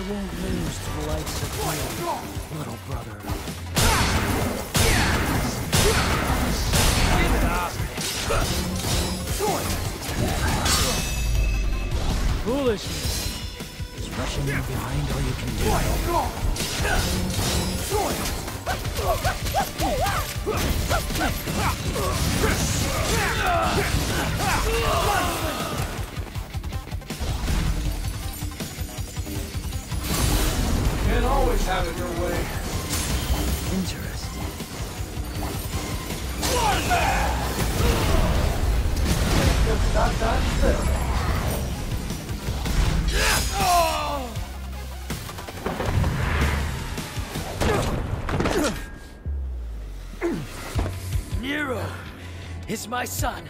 won't lose to the likes of you, little brother. Give it up! Foolishness. Is rushing in behind all you can do? Always have it your way. Interesting. Not that simple. Nero is my son.